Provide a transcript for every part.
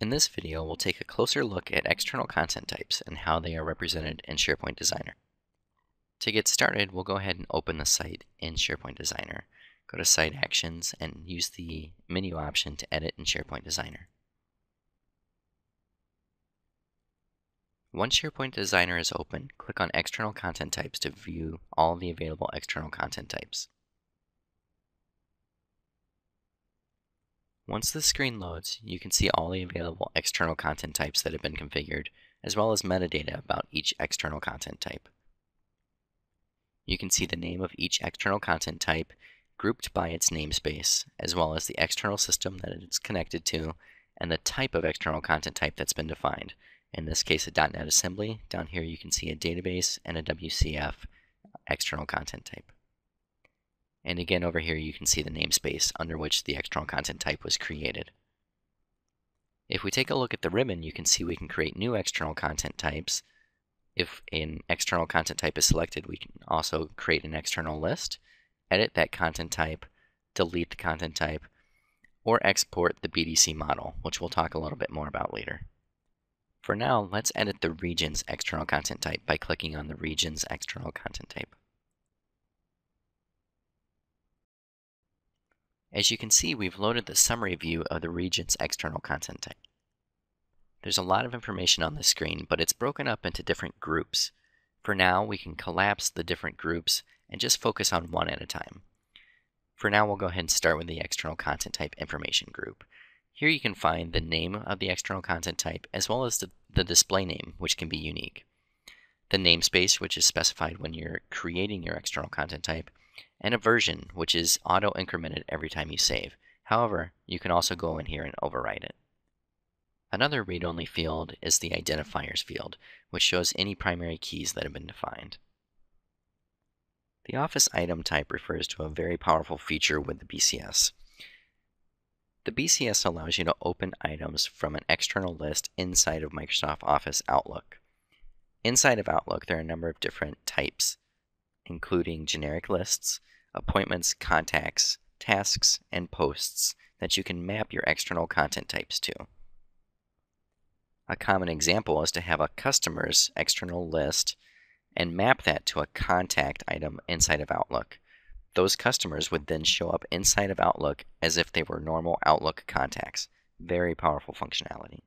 In this video, we'll take a closer look at external content types and how they are represented in SharePoint Designer. To get started, we'll go ahead and open the site in SharePoint Designer. Go to Site Actions and use the menu option to edit in SharePoint Designer. Once SharePoint Designer is open, click on External Content Types to view all the available external content types. Once the screen loads, you can see all the available external content types that have been configured, as well as metadata about each external content type. You can see the name of each external content type grouped by its namespace, as well as the external system that it's connected to, and the type of external content type that's been defined. In this case, a .NET assembly. Down here you can see a database and a WCF external content type. And again, over here you can see the namespace under which the external content type was created. If we take a look at the ribbon, you can see we can create new external content types. If an external content type is selected, we can also create an external list, edit that content type, delete the content type, or export the BDC model, which we'll talk a little bit more about later. For now, let's edit the region's external content type by clicking on the region's external content type. As you can see, we've loaded the summary view of the region's external content type. There's a lot of information on the screen, but it's broken up into different groups. For now, we can collapse the different groups and just focus on one at a time. For now, we'll go ahead and start with the external content type information group. Here you can find the name of the external content type as well as the, the display name, which can be unique. The namespace, which is specified when you're creating your external content type, and a version, which is auto-incremented every time you save. However, you can also go in here and override it. Another read-only field is the identifiers field, which shows any primary keys that have been defined. The office item type refers to a very powerful feature with the BCS. The BCS allows you to open items from an external list inside of Microsoft Office Outlook. Inside of Outlook, there are a number of different types including generic lists, appointments, contacts, tasks, and posts that you can map your external content types to. A common example is to have a customer's external list and map that to a contact item inside of Outlook. Those customers would then show up inside of Outlook as if they were normal Outlook contacts. Very powerful functionality.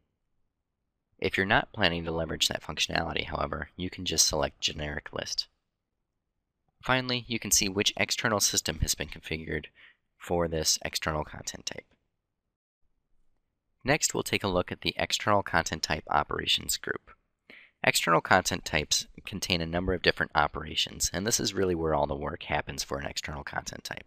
If you're not planning to leverage that functionality, however, you can just select Generic List. Finally, you can see which external system has been configured for this external content type. Next, we'll take a look at the external content type operations group. External content types contain a number of different operations, and this is really where all the work happens for an external content type.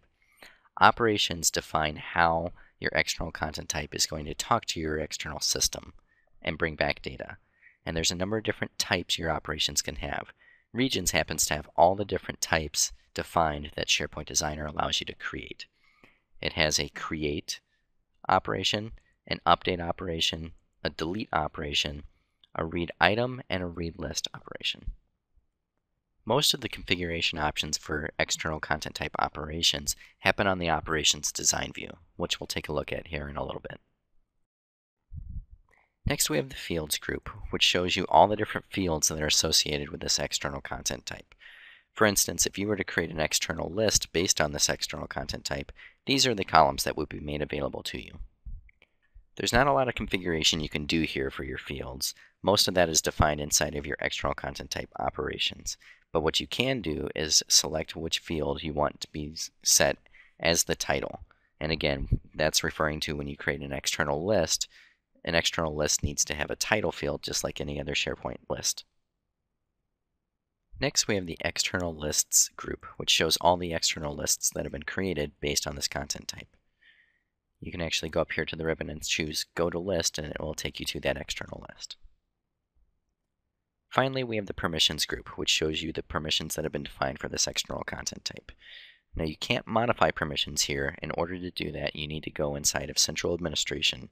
Operations define how your external content type is going to talk to your external system and bring back data. And there's a number of different types your operations can have. Regions happens to have all the different types defined that SharePoint Designer allows you to create. It has a create operation, an update operation, a delete operation, a read item, and a read list operation. Most of the configuration options for external content type operations happen on the operations design view, which we'll take a look at here in a little bit. Next we have the fields group, which shows you all the different fields that are associated with this external content type. For instance, if you were to create an external list based on this external content type, these are the columns that would be made available to you. There's not a lot of configuration you can do here for your fields. Most of that is defined inside of your external content type operations. But what you can do is select which field you want to be set as the title. And again, that's referring to when you create an external list, an external list needs to have a title field just like any other SharePoint list. Next, we have the external lists group, which shows all the external lists that have been created based on this content type. You can actually go up here to the ribbon and choose Go to List, and it will take you to that external list. Finally, we have the permissions group, which shows you the permissions that have been defined for this external content type. Now, you can't modify permissions here. In order to do that, you need to go inside of Central Administration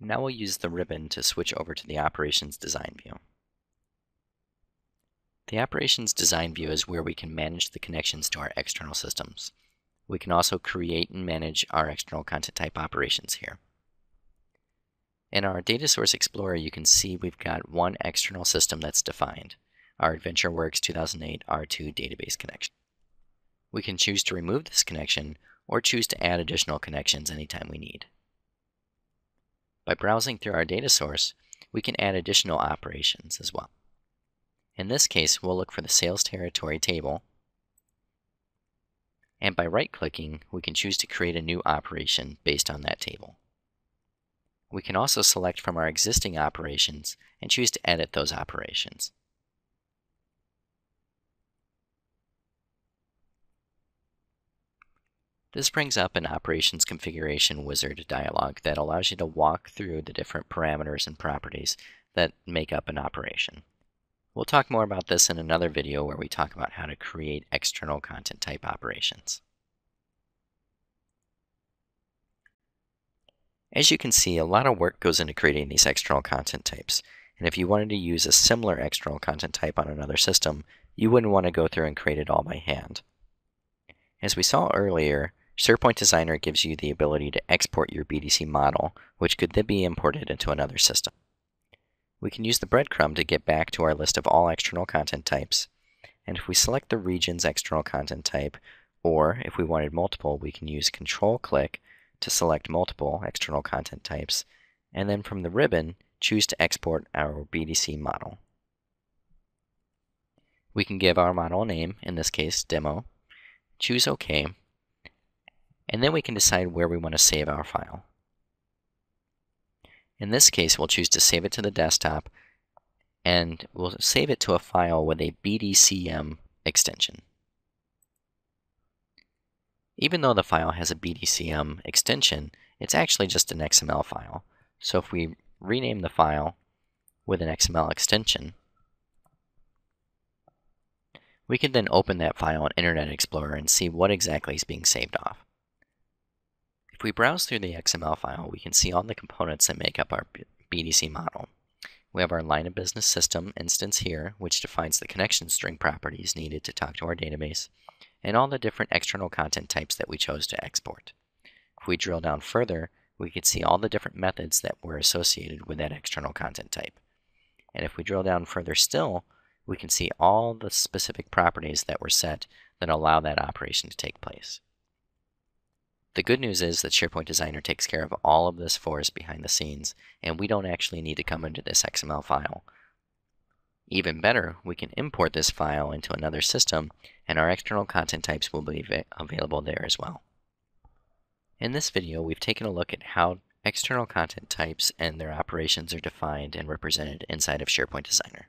now we'll use the ribbon to switch over to the Operations Design view. The Operations Design view is where we can manage the connections to our external systems. We can also create and manage our external content type operations here. In our Data Source Explorer, you can see we've got one external system that's defined, our AdventureWorks 2008 R2 database connection. We can choose to remove this connection or choose to add additional connections anytime we need. By browsing through our data source, we can add additional operations as well. In this case, we'll look for the sales territory table, and by right-clicking, we can choose to create a new operation based on that table. We can also select from our existing operations and choose to edit those operations. This brings up an operations configuration wizard dialog that allows you to walk through the different parameters and properties that make up an operation. We'll talk more about this in another video where we talk about how to create external content type operations. As you can see, a lot of work goes into creating these external content types. And if you wanted to use a similar external content type on another system, you wouldn't want to go through and create it all by hand. As we saw earlier, SharePoint Designer gives you the ability to export your BDC model, which could then be imported into another system. We can use the breadcrumb to get back to our list of all external content types. And if we select the region's external content type, or if we wanted multiple, we can use Control-click to select multiple external content types, and then from the ribbon, choose to export our BDC model. We can give our model a name, in this case, demo, choose OK, and then we can decide where we want to save our file. In this case, we'll choose to save it to the desktop, and we'll save it to a file with a BDCM extension. Even though the file has a BDCM extension, it's actually just an XML file. So if we rename the file with an XML extension, we can then open that file in Internet Explorer and see what exactly is being saved off. If we browse through the XML file, we can see all the components that make up our BDC model. We have our line of business system instance here, which defines the connection string properties needed to talk to our database, and all the different external content types that we chose to export. If we drill down further, we can see all the different methods that were associated with that external content type. And if we drill down further still, we can see all the specific properties that were set that allow that operation to take place. The good news is that SharePoint Designer takes care of all of this for us behind the scenes, and we don't actually need to come into this XML file. Even better, we can import this file into another system, and our external content types will be available there as well. In this video, we've taken a look at how external content types and their operations are defined and represented inside of SharePoint Designer.